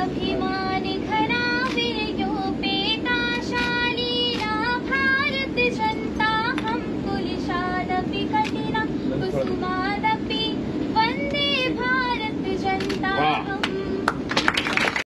Pokemon.